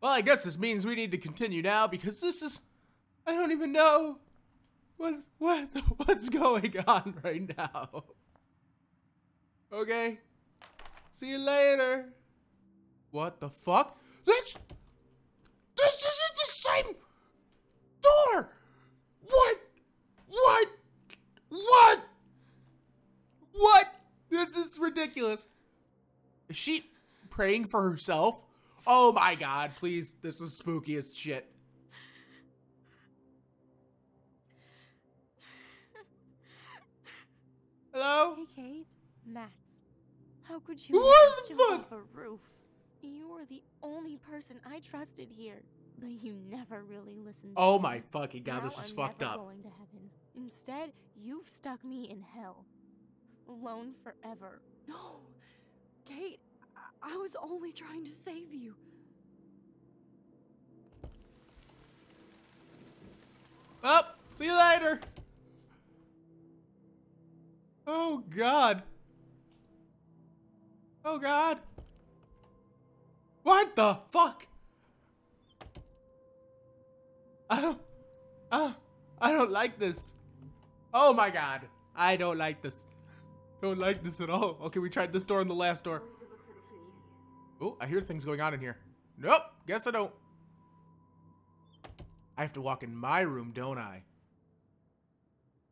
Well, I guess this means we need to continue now because this is. I don't even know what what what's going on right now. Okay. See you later. What the fuck? That's this isn't the same door. What? What? What? What? This is ridiculous. Is she praying for herself? Oh my god, please. This is spooky as shit. Hello? Hey, Kate. Max. How could you What the fuck? off a roof? You were the only person I trusted here, but you never really listened. to Oh me. my fucking god, this is I'm fucked never up. Going to heaven. Instead, you've stuck me in hell, alone forever. No! Kate, I, I was only trying to save you. Up. see you later. Oh god. Oh god. What the fuck? I don't. Uh, I don't like this. Oh my god. I don't like this. Don't like this at all. Okay, we tried this door and the last door. Oh, I hear things going on in here. Nope. Guess I don't. I have to walk in my room, don't I?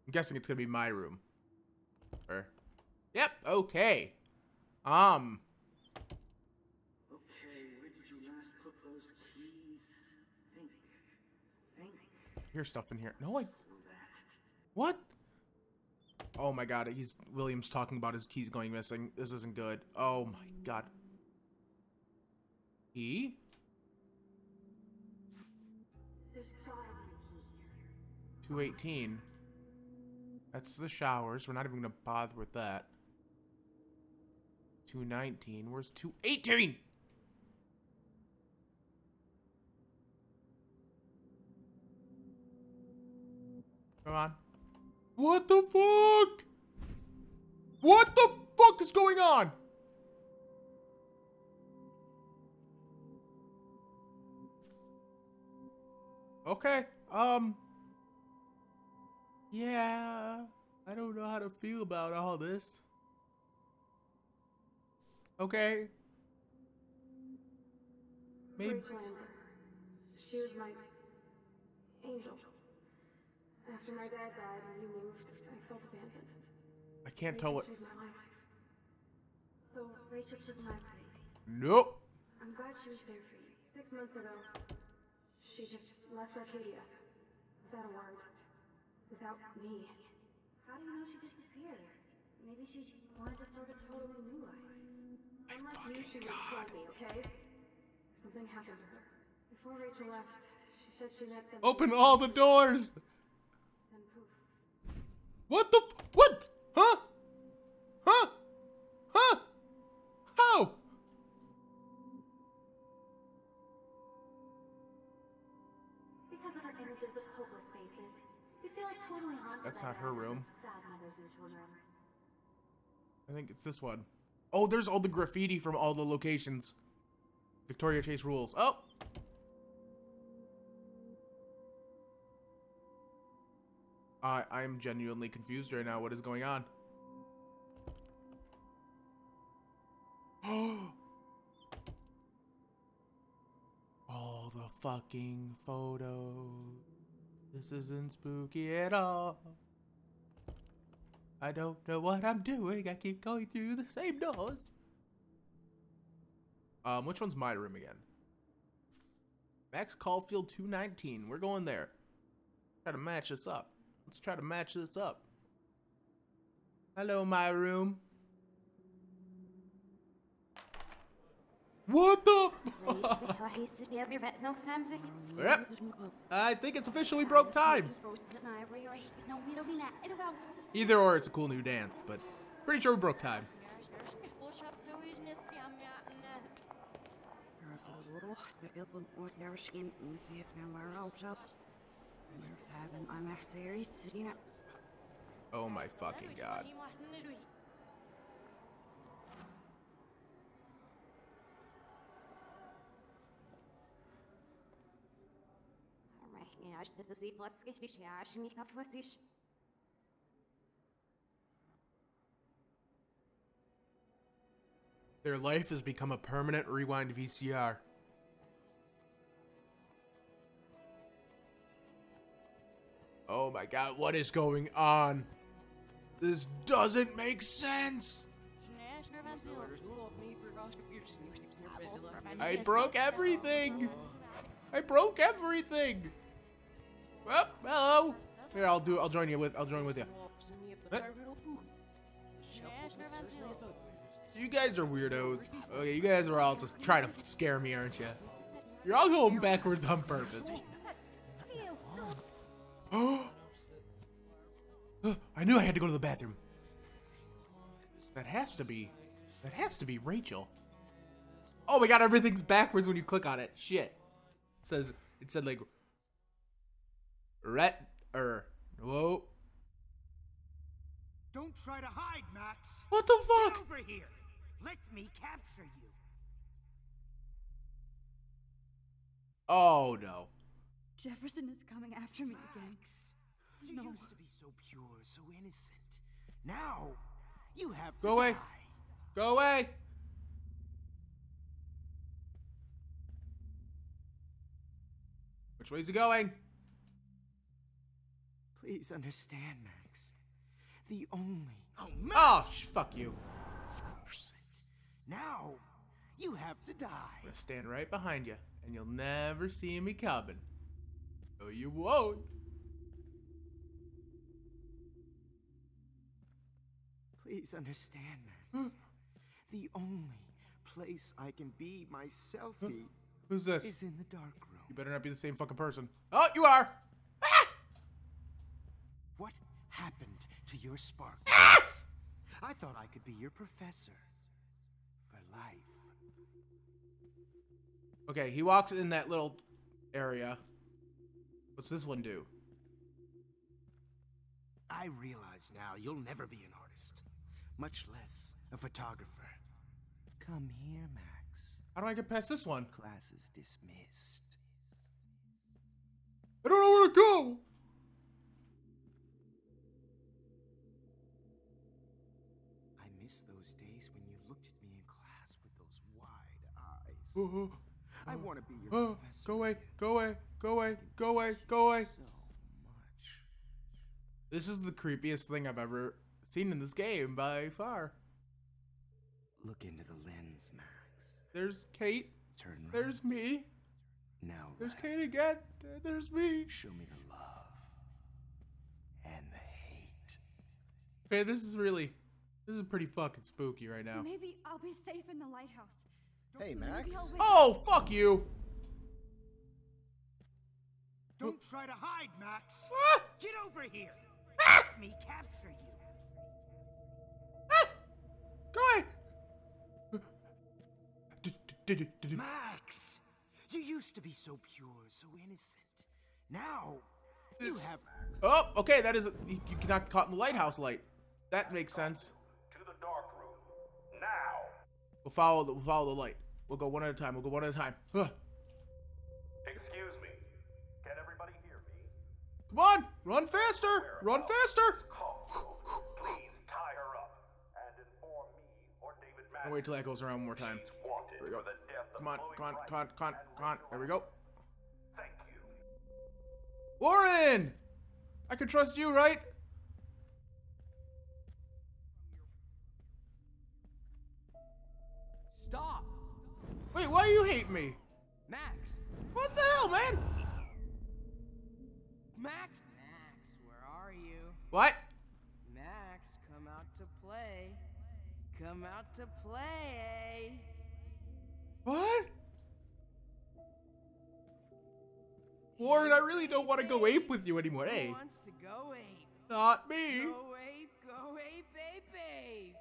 I'm guessing it's gonna be my room. Or, yep, okay. Um, Okay, where did you last put those keys? Think. Think. here's stuff in here. No, I. What? Oh my god, he's William's talking about his keys going missing. This isn't good. Oh my god. Key? There's gotta be a 218. That's the showers. We're not even gonna bother with that. 219. Where's 218? Come on. What the fuck? What the fuck is going on? Okay. Um. Yeah, I don't know how to feel about all this. Okay. Maybe. Rachel She was my angel. After my dad died and you moved, I felt abandoned. I can't tell what. My life. So Rachel took my place. Nope. I'm glad she was there for you. Six months ago, she just left Arcadia. Without a word. Without me. How do you know she disappeared? Maybe she wanted to start a totally new life. Unlike you, she would have told me, okay? Something happened to her. Before Rachel left, she said she met some Open all the doors. What the? f- What? Huh? Huh? That's not her room. I think it's this one. Oh, there's all the graffiti from all the locations. Victoria Chase rules. Oh. I I'm genuinely confused right now. What is going on? all the fucking photos. This isn't spooky at all. I don't know what I'm doing. I keep going through the same doors. Um, which one's my room again? Max Caulfield 219. We're going there. Try to match this up. Let's try to match this up. Hello, my room. What the? yep. I think it's officially broke time. Either or, it's a cool new dance, but pretty sure we broke time. Oh my fucking god. Oh Their life has become a permanent rewind VCR. Oh my god, what is going on? This doesn't make sense! I broke everything! I broke everything! Well, hello! Here, I'll do I'll join you with I'll join with you. What? You guys are weirdos. Okay, you guys are all just trying to scare me, aren't you? You're all going backwards on purpose. Oh! I knew I had to go to the bathroom. That has to be, that has to be Rachel. Oh my god, everything's backwards when you click on it. Shit. It says, it said like, ret, er, whoa. Don't try to hide, Max. What the Get fuck? over here. Let me capture you. Oh no. Jefferson is coming after me again. You No. used to be so pure, so innocent. Now, you have to Go away. die. Go away. Which way's he going? Please understand, Max. The only oh, Oh, sh- fuck you. Now, you have to die. I'm gonna stand right behind you, and you'll never see me coming. Oh, you won't. Please understand, Max. the only place I can be myself Who's this? is in the dark room. You better not be the same fucking person. Oh, you are. What happened to your spark? Yes! I thought I could be your professor for life. Okay, he walks in that little area. What's this one do? I realize now you'll never be an artist, much less a photographer. Come here, Max. How do I get past this one? Class is dismissed. I don't know where to go. Eyes. Oh, I uh, want to be your oh, professor. go away, go away, go away, go away, go away. So much. This is the creepiest thing I've ever seen in this game by far. Look into the lens, Max. There's Kate. Turn right. There's me. now There's left. Kate again. There's me. Show me the love and the hate. Okay, this is really, this is pretty fucking spooky right now. Maybe I'll be safe in the lighthouse. Hey, Max. Oh, fuck you. Don't try to hide, Max. Ah! Get over here. Ah! Let me capture you. Ah! Go away. Max, you used to be so pure, so innocent. Now, you This- have. Oh, okay, that is, you, you cannot get caught in the lighthouse light. That makes sense. To the dark room. Now. We'll follow the, we'll follow the light. We'll go one at a time. We'll go one at a time. Ugh. Excuse me. Can everybody hear me? Come on, run faster, run faster. Call. Please tie her up and inform me or David I'll wait till that goes around one more time. She's Here we go. for the death of Come on, come on, come on, come on, come on. There we go. Thank you. Warren, I can trust you, right? Stop! Wait, why you hate me? Max! What the hell, man? Max! Max, where are you? What? Max, come out to play. Come out to play. What? Warren, I really don't want to go ape with you anymore. Who Hey, wants to go ape? not me. Go ape, go ape, ape, ape.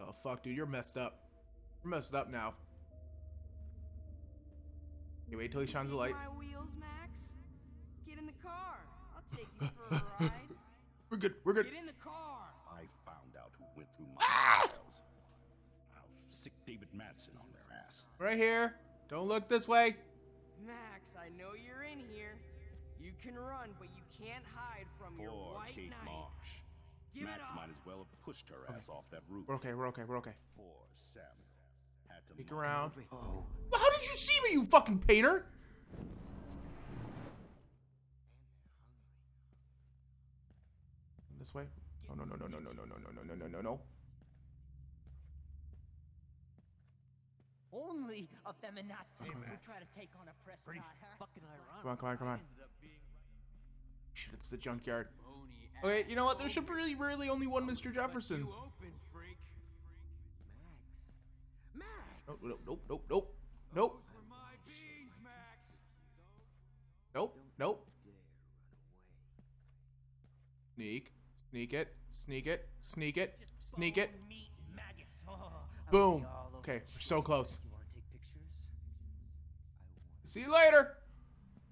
Oh fuck, dude, you're messed up. You're messed up now. You wait till he shines the Take light. my wheels, Max. Get in the car. I'll take you for a ride. We're good. We're good. Get in the car. I found out who went through my files. I'll sic David Madsen on their ass. Right here. Don't look this way. Max, I know you're in here. You can run, but you can't hide from your white Kate knight. Marsh. Give it Max up. might as well have pushed her ass off that roof. We're okay. We're okay. We're okay. Poor Sam. Had Peek around. her- Oh, How did you see me, you fucking painter? This way? Oh, no, no, no, no, no, no, no, no, no, no, no, no, no. Only a feminazi Hey, would try to take on a Prescott, huh? Fucking ironic. Come on, come on, come on. Ended up being Shit, it's the junkyard. bony Okay, you know what? There should open. really, really only one Mr. But Jefferson. you open, freak. Max. Max. Nope, nope, nope, nope, nope, nope, Those were my beans, Max. nope, nope. Sneak, sneak it, sneak it, sneak it, sneak it. meat maggots. Oh, Boom. be all over Okay, we're so close. You wanna take pictures? See you later.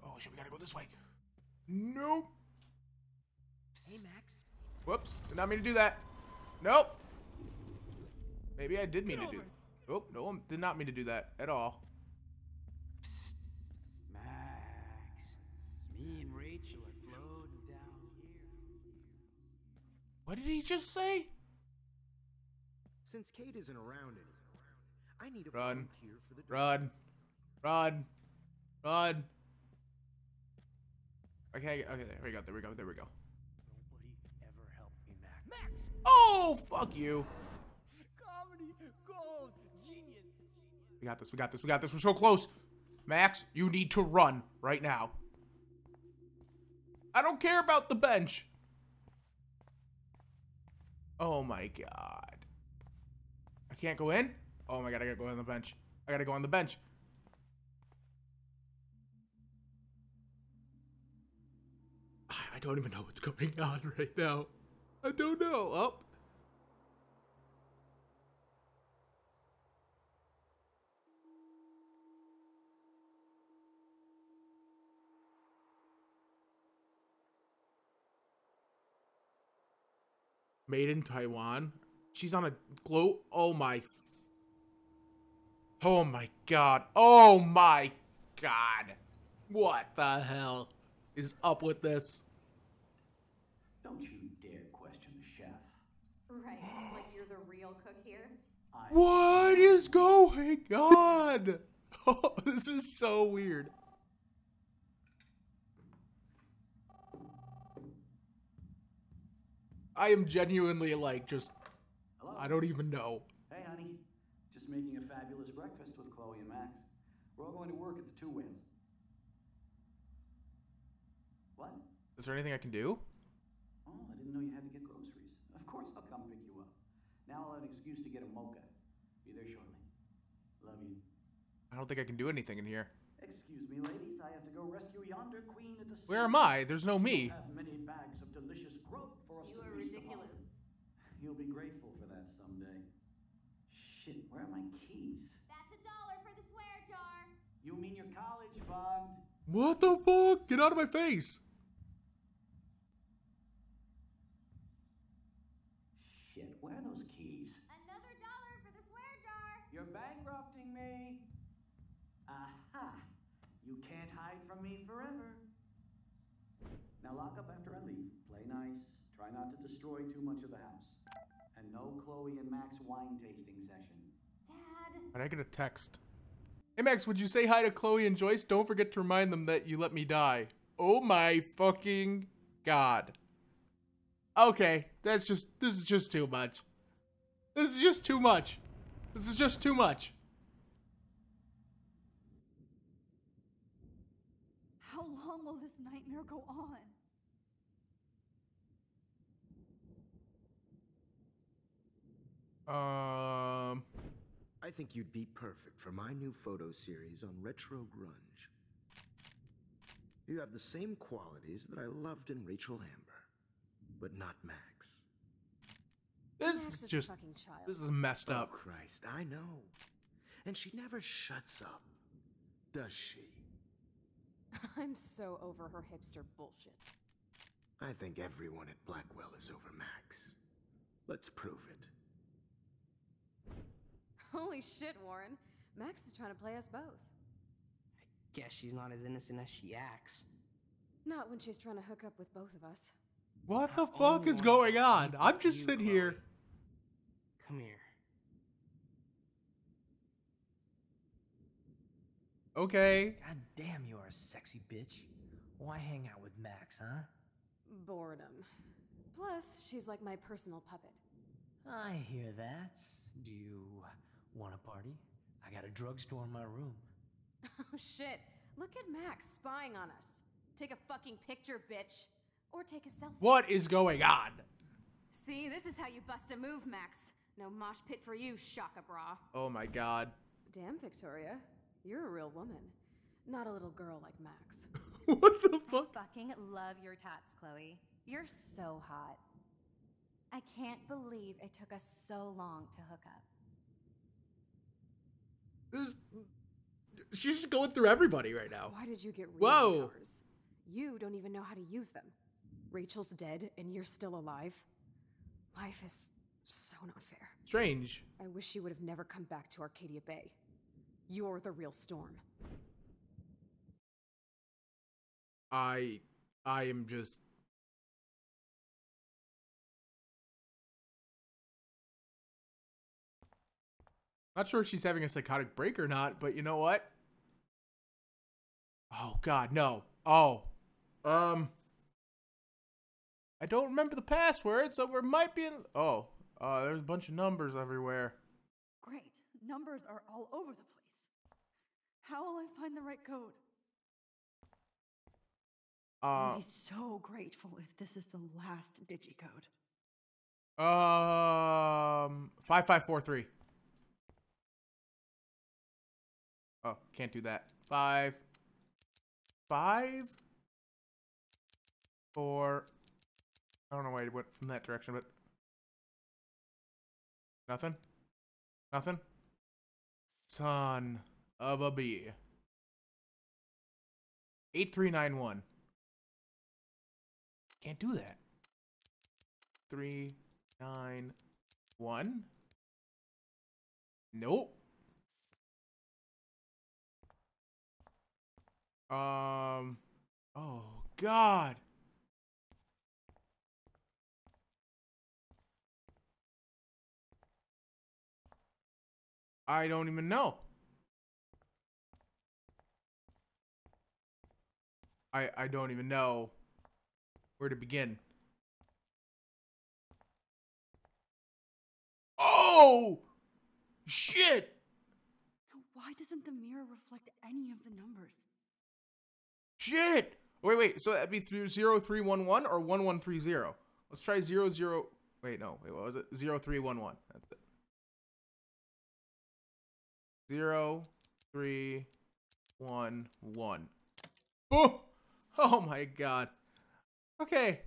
Oh shit, we gotta go this way. Nope. Hey, Max. Whoops. Did not mean to do that. Nope. Maybe I did mean to do. Oh no, I did not mean to do that at all. Psst. Max. Me and Rachel are floating down here. What did he just say? Since Kate isn't around anymore, I need a Run. volunteer for the Run. Run. Run. Okay, okay, there we go, there we go, there we go. Nobody ever helped me, Max. Max! Oh, fuck you. We got this, we got this, we got this. We're so close. Max, you need to run right now. I don't care about the bench. Oh my god. I can't go in? Oh my god, I gotta go on the bench. I gotta go on the bench. I don't even know what's going on right now. I don't know. Oh. Made in Taiwan. She's on a glow. Oh my. Oh my god. Oh my god. What the hell is up with this? Don't you dare question the chef. Right, like you're the real cook here. I What is going on? Oh, this is so weird. I am genuinely like just Hello? I don't even know. Hey, honey. Just making a fabulous breakfast with Chloe and Max. We're all going to work at the Two Whales. What? Is there anything I can do? Oh, I didn't know you had to get groceries. Of course I'll come pick you up. Now I'll have an excuse to get a mocha. Be there shortly. Love you. I don't think I can do anything in here. Excuse me, ladies. I have to go rescue yonder queen of the sea. Where am I? There's no me. Have many bags of delicious grub You to are feast upon. ridiculous. You'll be grateful for that someday. Shit, where are my keys? That's a dollar for the swear jar. You mean your college fund? What the fuck? Get out of my face. Shit, where are those keys? Another dollar for the swear jar. You're bankrupting me. Aha! You can't hide from me forever. Now lock up after I leave. Play nice. Try not to destroy too much of the house. And no Chloe and Max wine tasting session. Dad. Why'd I get a text? Hey Max, would you say hi to Chloe and Joyce? Don't forget to remind them that you let me die. Oh my fucking god. Okay, that's just this is just too much. This is just too much. This is just too much. How long will this nightmare go on? Um I think you'd be perfect for my new photo series on retro grunge. You have the same qualities that I loved in Rachel Amber, but not Max. this Max is is a just fucking child. this is messed Oh, up. Christ, I know. And she never shuts up, does she? I'm so over her hipster bullshit. I think everyone at Blackwell is over Max. Let's prove it. Holy shit, Warren. Max is trying to play us both. I guess she's not as innocent as she acts. Not when she's trying to hook up with both of us. What the I fuck is going on? I'm just you, sitting here. Come here. Okay. God damn, you are a sexy bitch. Why hang out with Max, huh? Boredom. Plus, she's like my personal puppet. I hear that. Do you want a party? I got a drugstore in my room. Oh shit! Look at Max spying on us. Take a fucking picture, bitch. Or take a selfie. What is going on? See, this is how you bust a move, Max. No mosh pit for you, Shaka Bra. Oh my god. Damn, Victoria. You're a real woman. Not a little girl like Max. what the fuck? Fucking love your tats, Chloe. You're so hot. I can't believe it took us so long to hook up. This, she's just going through everybody right now. Why did you get real Whoa. powers? You don't even know how to use them. Rachel's dead and you're still alive. Life is so not fair. Strange. I wish you would have never come back to Arcadia Bay. You're the real storm. I I am just Not sure if she's having a psychotic break or not, but you know what? Oh god, no. Oh. Um I don't remember the password, so we might be in Oh, uh there's a bunch of numbers everywhere. Great. Numbers are all over the place. How will I find the right code? Uh I'll be so grateful if this is the last digicode. Um, five five four three. Can't do that. Five, five, four. I don't know why it went from that direction, but nothing, nothing. Son of a bee. Eight three nine one. Can't do that. Three nine one. Nope. Um. Oh God. I don't even know. I I don't even know where to begin. Oh! Shit! Why doesn't the mirror reflect any of the numbers? Shit! Wait, wait. So that'd be through 0311 or 1130. Let's try 00. Wait, no. Wait, what was it? 0311. That's it. 0311. Oh! Oh my god. Okay.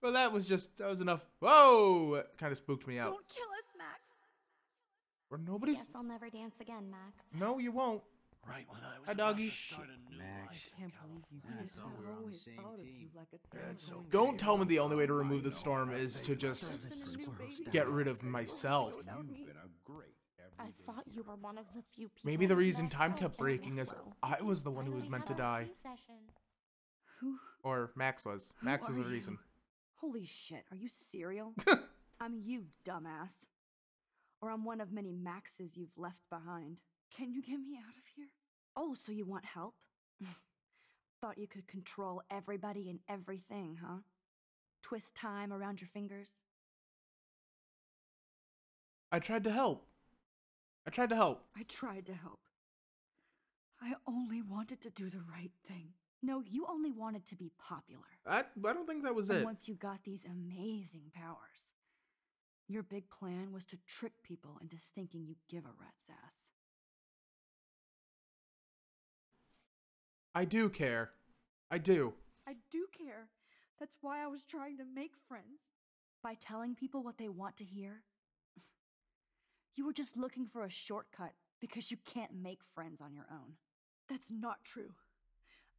Well, that was just, that was enough. Whoa! That kind of spooked me out. Don't kill us, Max. Or nobody's. guess I'll never dance again, Max. No, you won't. Right when I was Hi, about doggy. to start a new life in Can't believe you California. guys I always thought of you like a third That's going Don't tell me the only way to remove the storm is to just get rid of myself. You've been a great I thought you were one of the few people. Maybe the reason time kept breaking is I was the one who was meant to die. tea session. Who? Or Max was. Max was the reason. Holy shit, are you serial? I'm you, dumbass. Or I'm one of many Maxes you've left behind. Can you get me out of here? Oh, so you want help? Thought you could control everybody and everything, huh? Twist time around your fingers? I tried to help. I tried to help. I tried to help. I only wanted to do the right thing. No, you only wanted to be popular. I, I don't think that was and it. once you got these amazing powers, your big plan was to trick people into thinking you give a rat's ass. I do care. I do. I do care. That's why I was trying to make friends. By telling people what they want to hear? You were just looking for a shortcut because you can't make friends on your own. That's not true.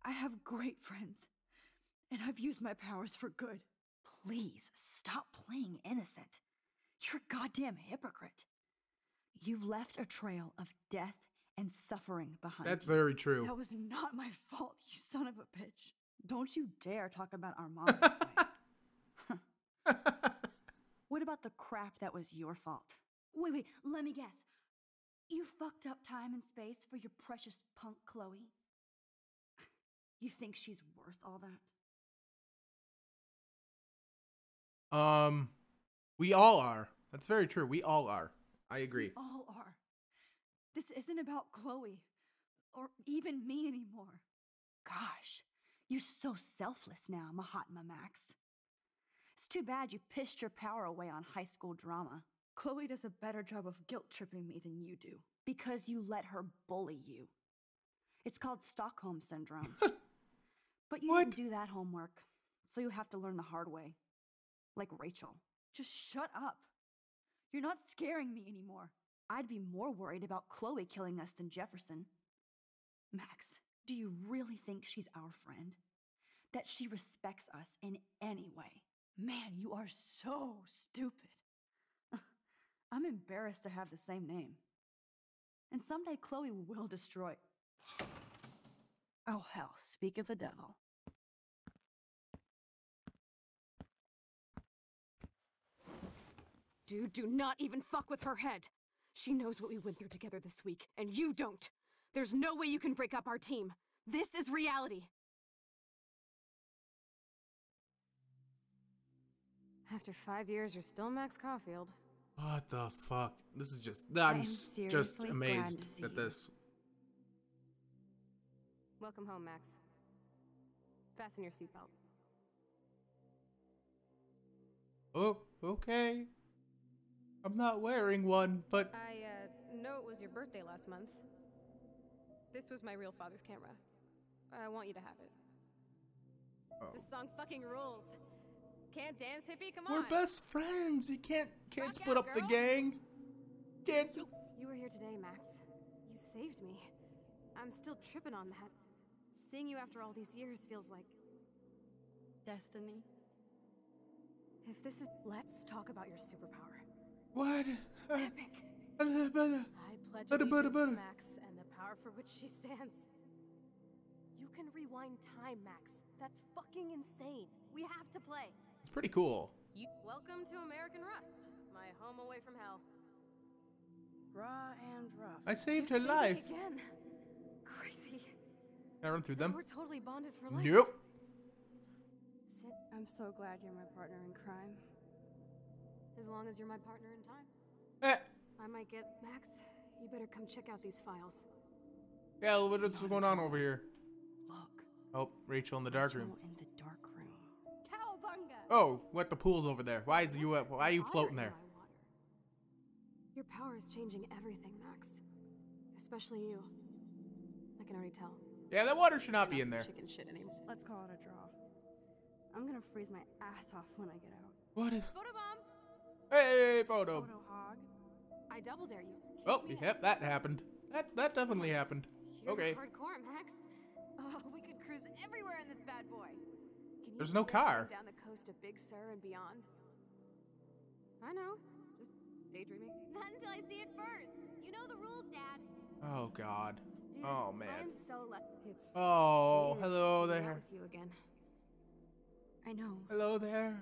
I have great friends, and I've used my powers for good. Please stop playing innocent. You're a goddamn hypocrite. You've left a trail of death and suffering behind. That's very true. That was not my fault, you son of a bitch. Don't you dare talk about our mom. what about the crap that was your fault? Wait, wait, let me guess. You fucked up time and space for your precious punk Chloe? You think she's worth all that? Um, we all are. That's very true. We all are. I agree. We all are. This isn't about Chloe or even me anymore. Gosh, you're so selfless now, Mahatma Max. It's too bad you pissed your power away on high school drama. Chloe does a better job of guilt tripping me than you do because you let her bully you. It's called Stockholm Syndrome. but you What? didn't do that homework, so you'll have to learn the hard way. Like Rachel. Just shut up. You're not scaring me anymore. I'd be more worried about Chloe killing us than Jefferson. Max, do you really think she's our friend? That she respects us in any way? Man, you are so stupid. I'm embarrassed to have the same name. And someday Chloe will destroy. Oh, hell, speak of the devil. Dude, do not even fuck with her head. She knows what we went through together this week, and you don't. There's no way you can break up our team. This is reality. After five years, you're still Max Caulfield. What the fuck? This is just. I I'm just seriously glad to amazed at this. Welcome home, Max. Fasten your seatbelt. Oh, okay. I'm not wearing one, but I, uh, know it was your birthday last month. This was my real father's camera. I want you to have it. Oh. This song fucking rules. Can't dance, hippie? Come on. we're best friends. You can't can't Rock split out, up the gang. Can't you? You were here today, Max. You saved me. I'm still tripping on that. Seeing you after all these years feels like. Destiny. If this is. Let's talk about your superpower. What? Epic. I pledge Bada, bada, allegiance to. Max and the power for which she stands. You can rewind time, Max. That's fucking insane. We have to play. It's pretty cool. You welcome to American Rust, my home away from hell. Raw and rough. I saved You her saved life. again. Crazy. Can I run through them? We're totally bonded for life. Nope. I'm so glad you're my partner in crime. As long as you're my partner in time. Eh. I might get Max. You better come check out these files. Yeah, what's going on over here? Look. Oh, Rachel in the dark room. in the dark room. Cowabunga! Oh, what the pool's over there? Why is you? Why are you floating there? Your power is changing everything, Max. Especially you. I can already tell. Yeah, that water should not be You're in there. Chicken shit anymore. Let's call it a draw. I'm gonna freeze my ass off when I get out. What is? Photobomb! Hey, photo. Photo hog. I double dare you. Kiss Oh, me yep, that happened. That that definitely happened. You're Okay. hardcore, Max. Oh, we could cruise everywhere in this bad boy. Can you There's no car. Down the coast of Big Sur and beyond. I know. Just daydreaming. Not until I see it first. You know the rules, Dad. Oh God. Dude, Oh I man. am so lucky. It's Oh, weird hello hanging out there. With you again. I know. Hello there.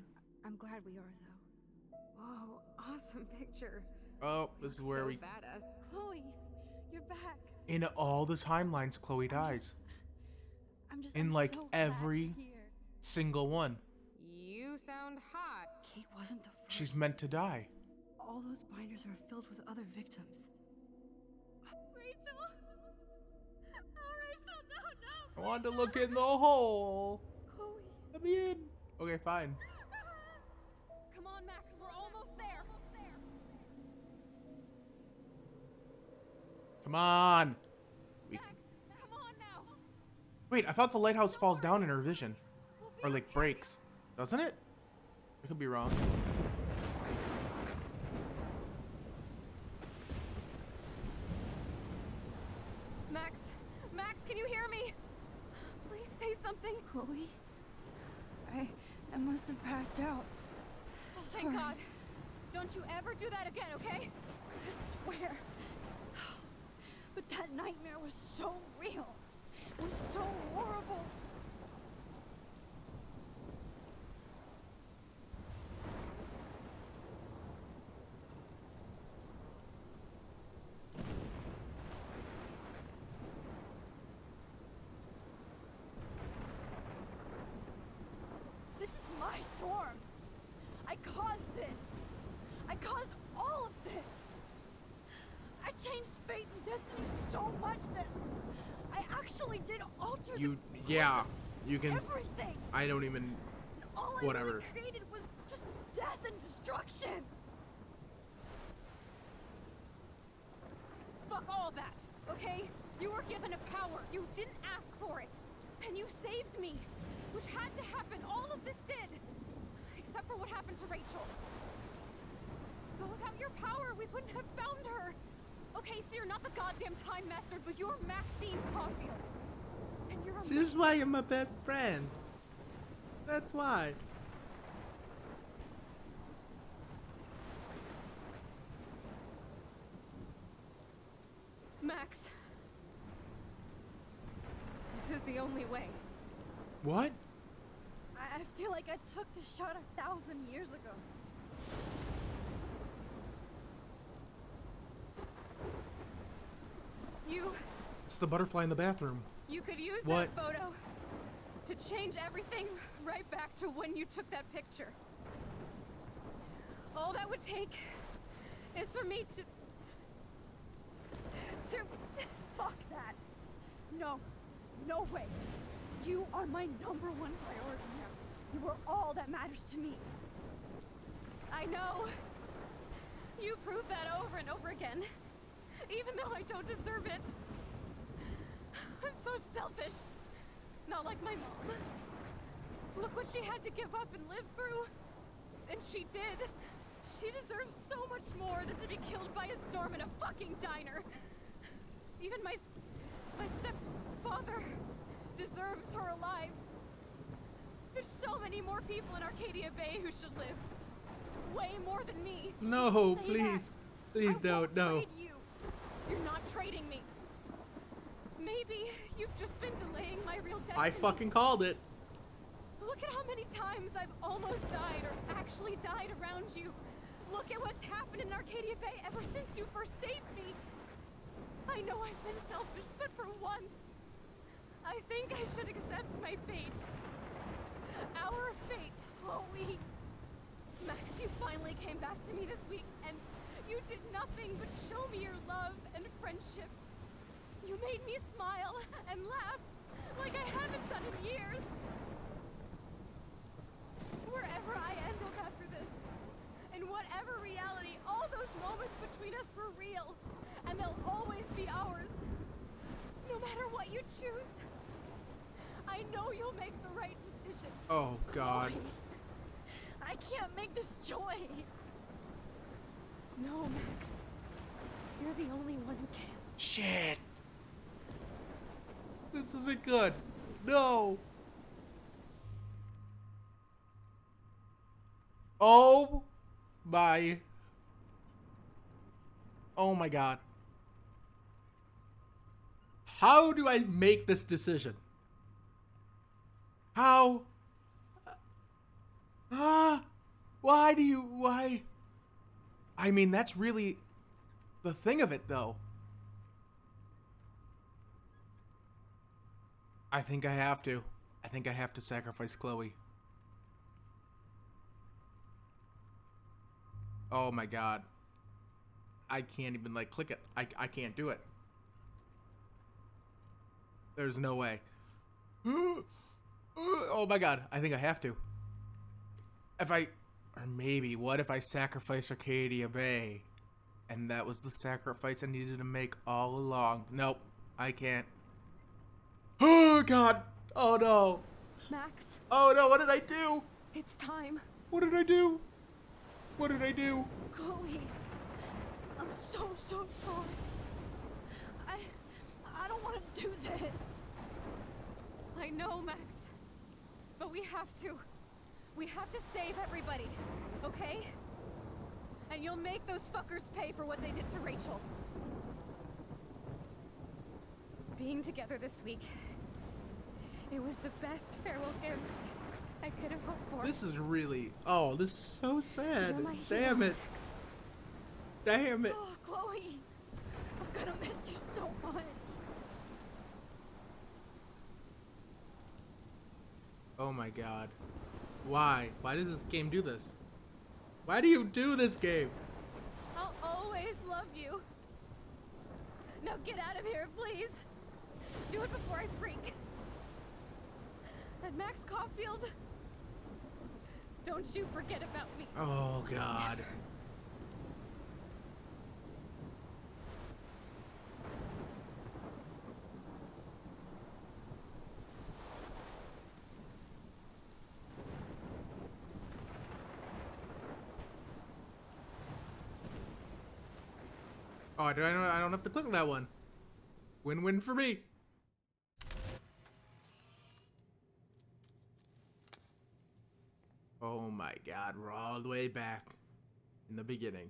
I'm glad we are, though. Whoa, awesome picture. Oh, this is where so we. badass. Chloe, you're back. In all the timelines, Chloe dies. I'm just In I'm like so glad every you're here. single one, You sound hot. Kate wasn't the first. she's meant to die. All those binders are filled with other victims. Rachel. Oh, Rachel, no, no. I no. wanted to look in the hole. Chloe. Let me in. Okay, fine. Come on, Max. We're almost there. Come on. We- Max, come on. Wait, I thought the lighthouse falls down in her vision, or like breaks, doesn't it? I could be wrong. Max, Max, can you hear me? Please say something. Chloe? I I must have passed out. Oh, Thank God. Don't you ever do that again, okay? I swear. But that nightmare was so real. It was so horrible. This is my storm. I caused this. I caused all of this. I changed actually did alter You, yeah, you can. everything. I don't even. All I Whatever. really created was just death and destruction. Fuck all that, okay? You were given a power. You didn't ask for it. And you saved me. Which had to happen. All of this did. Except for what happened to Rachel. But without your power, we wouldn't have found her. Okay, so you're not the goddamn time master, but you're Maxine Caulfield. And you're a this is why you're my best friend. That's why. Max. This is the only way. What? I I feel like I took the shot a thousand years ago. You It's the butterfly in the bathroom. you could use What? that photo to change everything right back to when you took that picture. All that would take is for me to to Fuck that. No, no way. You are my number one priority now. You are all that matters to me. I know. You prove that over and over again. Even though I don't deserve it. I'm so selfish. Not like my mom. Look what she had to give up and live through. And she did. She deserves so much more than to be killed by a storm in a fucking diner. Even my my stepfather deserves her alive. There's so many more people in Arcadia Bay who should live. Way more than me. No, Say that. please. Please don't, no. You're not trading me. Maybe you've just been delaying my real destiny. I fucking called it. Look at how many times I've almost died or actually died around you. Look at what's happened in Arcadia Bay ever since you first saved me. I know I've been selfish, but for once, I think I should accept my fate. Our fate, Chloe. Max, you finally came back to me this week, and you did nothing but show me your love and friendship. You made me smile and laugh like I haven't done in years. Wherever I end up after this, in whatever reality, all those moments between us were real, and they'll always be ours. No matter what you choose, I know you'll make the right decision. Oh, God. I can't make this choice. No, Max. You're the only one who can. Shit. This isn't good. No. Oh my. Oh my god. How do I make this decision? How? Ah, why do you, why? I mean, that's really the thing of it, though. I think I have to. I think I have to sacrifice Chloe. Oh my god. I can't even, like, click it. I, I can't do it. There's no way. Oh my god. I think I have to. If I. Or maybe, what if I sacrifice Arcadia Bay? And that was the sacrifice I needed to make all along. Nope. I can't. Oh god. Oh no. Max, Oh no, what did I do? it's time. What did I do? What did I do? Chloe, I'm so, so sorry. I, I don't want to do this. I know, Max. But we have to. We have to save everybody, okay? And you'll make those fuckers pay for what they did to Rachel. Being together this week, it was the best farewell gift I could have hoped for. This is really. Oh, this is so sad. Damn it. Damn it. Oh, Chloe, I'm gonna miss you so much. Oh my god. Why? Why does this game do this? Why do you do this game? I'll always love you. Now get out of here, please. Do it before I freak. And Max Caulfield, don't you forget about me. Oh god. Oh, I don't, I don't have to click on that one. Win-win for me. Oh my god, we're all the way back in the beginning.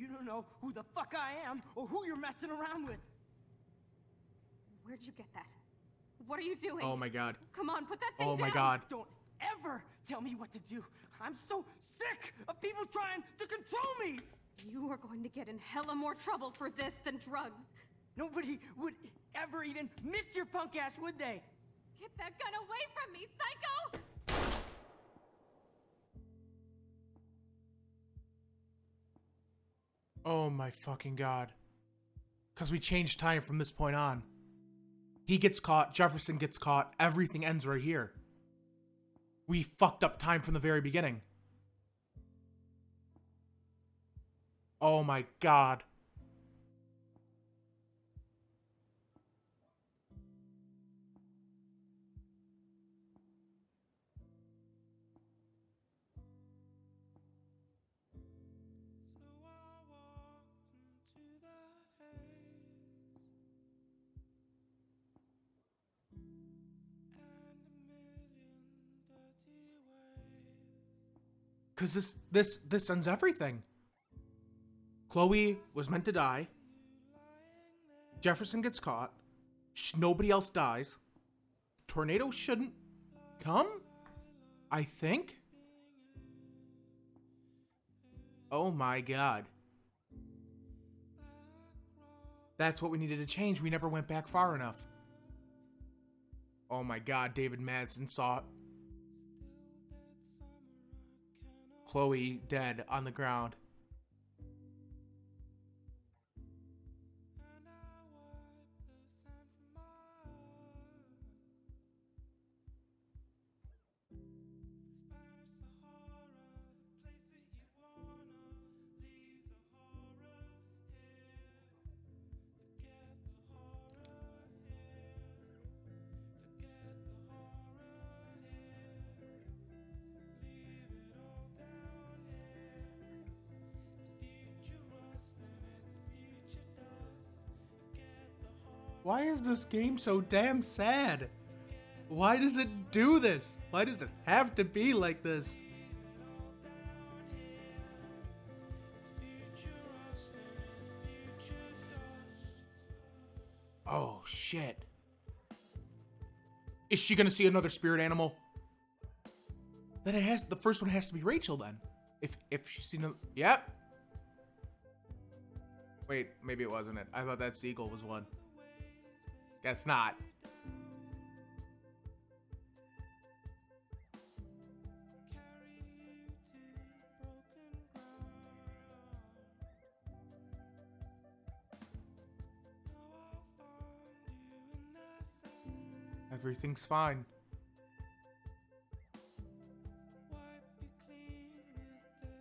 You don't know who the fuck I am or who you're messing around with. Where'd you get that? What are you doing? Oh my god. Come on, put that thing Oh down. my god. Don't ever tell me what to do. I'm so sick of people trying to control me. You are going to get in hella more trouble for this than drugs. Nobody would ever even miss your punk ass, would they? Get that gun away from me, psycho! Oh my fucking god. Because we changed time from this point on. He gets caught, Jefferson gets caught, everything ends right here. We fucked up time from the very beginning. Oh my god. Cause this this this ends everything. Chloe was meant to die. Jefferson gets caught. Nobody else dies. Tornado shouldn't come. I think. Oh my god. That's what we needed to change. We never went back far enough. Oh my god, David Madsen saw Chloe dead on the ground. Why is this game so damn sad? Why does it do this? Why does it have to be like this? Oh shit. Is she gonna see another spirit animal? Then it has the first one has to be Rachel then. If if she's seen a Yep. Wait, maybe it wasn't it. I thought that seagull was one. Guess not. Everything's fine.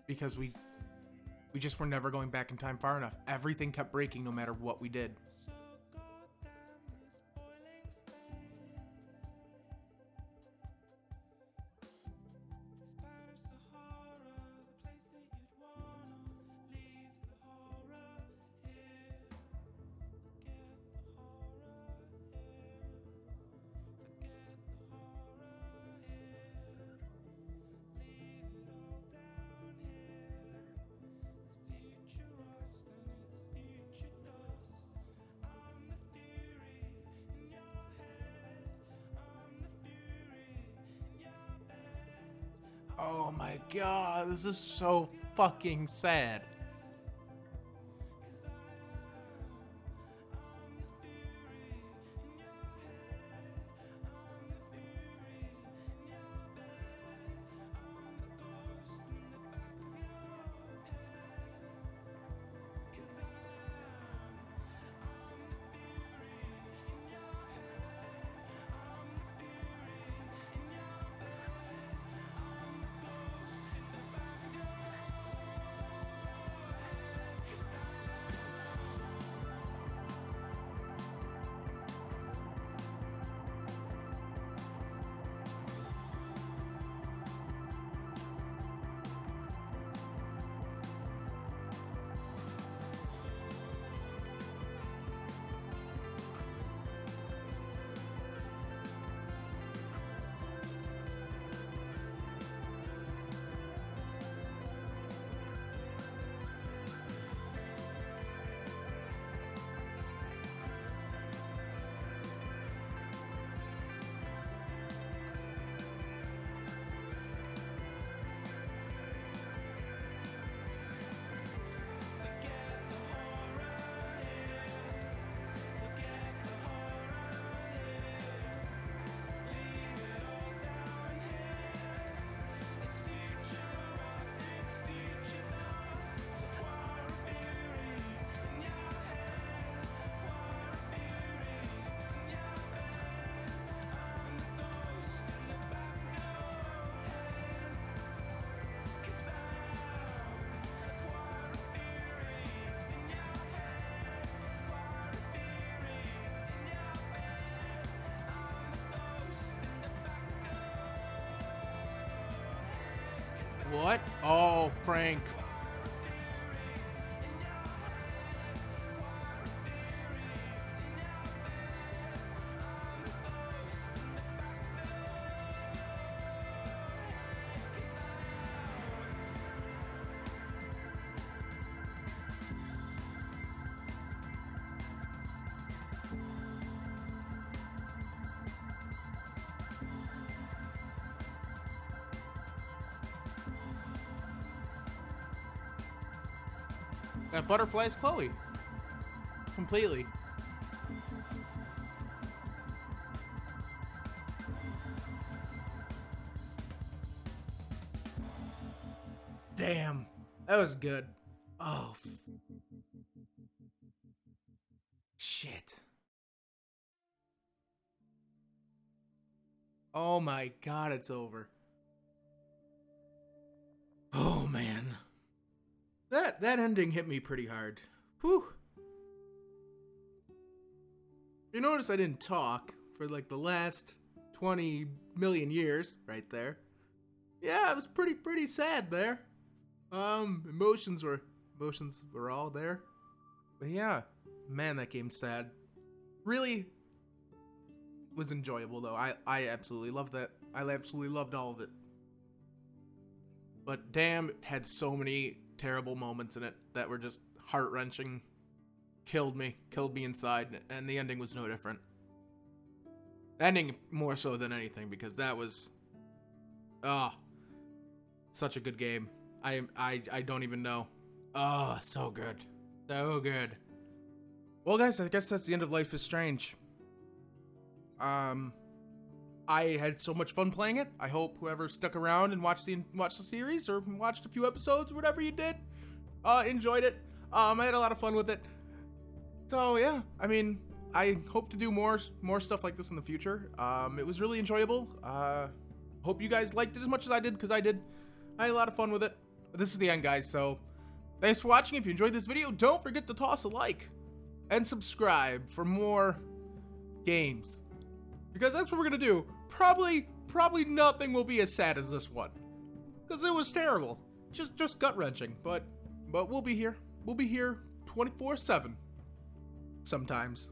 Because we we just were never going back in time far enough. Everything kept breaking no matter what we did. Oh my god, this is so fucking sad. What? Oh, Frank. That butterfly's Chloe. Completely. Damn. That was good. Oh. Shit. Oh my god, it's over. That ending hit me pretty hard. Whew. You notice I didn't talk for like the last 20 million years right there. Yeah, it was pretty pretty sad there. Um emotions were emotions were all there. But yeah, man that game's sad. Really was enjoyable though. I I absolutely loved that. I absolutely loved all of it. But damn, it had so many terrible moments in it that were just heart wrenching. Killed me, killed me inside, and the ending was no different. Ending more so than anything because that was, ah, oh, such a good game. I I I don't even know. Oh, so good, so good. Well, guys, I guess that's the end of Life is Strange. Um, I had so much fun playing it. I hope whoever stuck around and watched the watched the series or watched a few episodes, whatever you did, uh, enjoyed it. Um, I had a lot of fun with it. So yeah, I mean, I hope to do more more stuff like this in the future. Um, it was really enjoyable. Uh, hope you guys liked it as much as I did because I did. I had a lot of fun with it. This is the end, guys. So thanks for watching. If you enjoyed this video, don't forget to toss a like and subscribe for more games because that's what we're gonna do probably probably nothing will be as sad as this one. Because it was terrible. Just just gut-wrenching but but we'll be here. We'll be here 24 7 sometimes